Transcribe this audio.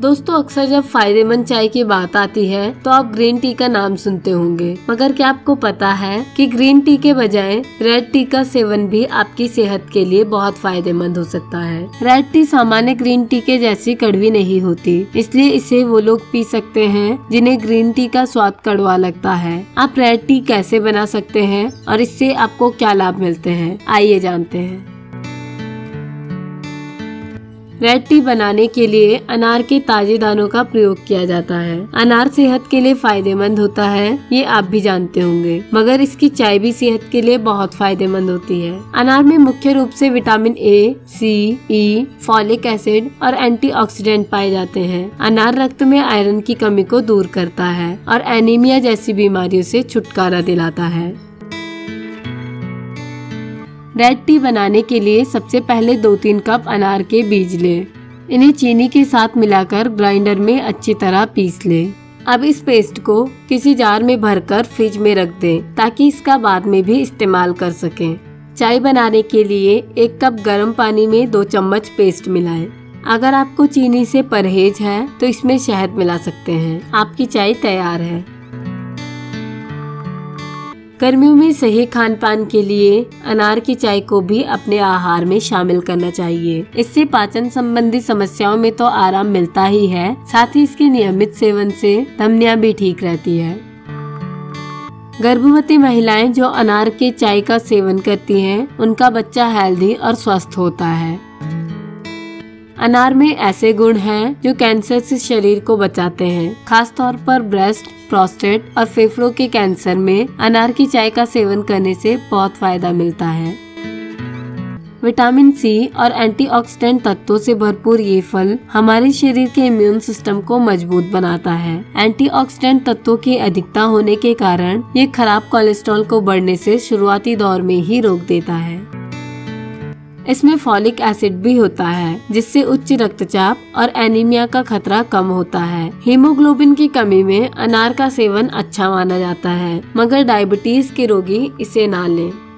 दोस्तों, अक्सर जब फ़ायदेमंद चाय की बात आती है तो आप ग्रीन टी का नाम सुनते होंगे। मगर क्या आपको पता है कि ग्रीन टी के बजाय रेड टी का सेवन भी आपकी सेहत के लिए बहुत फ़ायदेमंद हो सकता है? रेड टी सामान्य ग्रीन टी के जैसी कड़वी नहीं होती, इसलिए इसे वो लोग पी सकते हैं, जिन्हें ग्रीन टी का स्वाद कड़वा लगता है। आप रेड टी कैसे बना सकते हैं, और इससे आपको क्या लाभ मिलते हैं? आइए जानते हैं। रेड टी बनाने के लिए अनार के ताजे दानों का प्रयोग किया जाता है। अनार सेहत के लिए फ़ायदेमंद होता है, ये आप भी जानते होंगे। मगर इसकी चाय भी सेहत के लिए बहुत फ़ायदेमंद होती है। अनार में मुख्य रूप से vitamin A C E folic acid और एंटीऑक्सीडेंट पाए जाते हैं। अनार रक्त में आयरन की कमी को दूर करता है और एनीमिया जैसी बीमारियों से छुटकारा दिलाता है। रेड टी बनाने के लिए सबसे पहले दो तीन कप अनार के बीज लें। इन्हें चीनी के साथ मिलाकर ग्राइंडर में अच्छी तरह पीस लें। अब इस पेस्ट को किसी जार में भरकर फ्रिज में रख दें, ताकि इसका बाद में भी इस्तेमाल कर सकें। चाय बनाने के लिए एक कप गर्म पानी में दो चम्मच पेस्ट मिलाएँ। अगर आपको चीनी से परहेज है तो इसमें शहद मिला सकते हैं आपकी चाय तैयार है गर्मियों में सही खान पान के लिए अनार की चाय को भी अपने आहार में शामिल करना चाहिए। इससे पाचन संबंधी समस्याओं में तो आराम मिलता ही है साथ ही इसके नियमित सेवन से धमनिया भी ठीक रहती है। गर्भवती महिलाएँ जो अनार के चाय का सेवन करती हैं, उनका बच्चा हेल्दी और स्वस्थ होता है। अनार में ऐसे गुण हैं जो कैंसर से शरीर को बचाते हैं। खास तौर पर ब्रेस्ट, प्रोस्टेट और फेफड़ों के कैंसर में अनार की चाय का सेवन करने से बहुत फ़ायदा मिलता है। विटामिन सी और एंटीऑक्सीडेंट तत्वों से भरपूर ये फल हमारे शरीर के इम्यून सिस्टम को मज़बूत बनाता है। एंटीऑक्सीडेंट तत्वों की अधिकता होने के कारण ये खराब कोलेस्ट्रॉल को बढ़ने से शुरुआती दौर में ही रोक देता है। इसमें फॉलिक एसिड भी होता है, जिससे उच्च रक्तचाप और एनीमिया का खतरा कम होता है हीमोग्लोबिन की कमी में अनार का सेवन अच्छा माना जाता है, मगर डायबिटीज़ के रोगी इसे ना लें।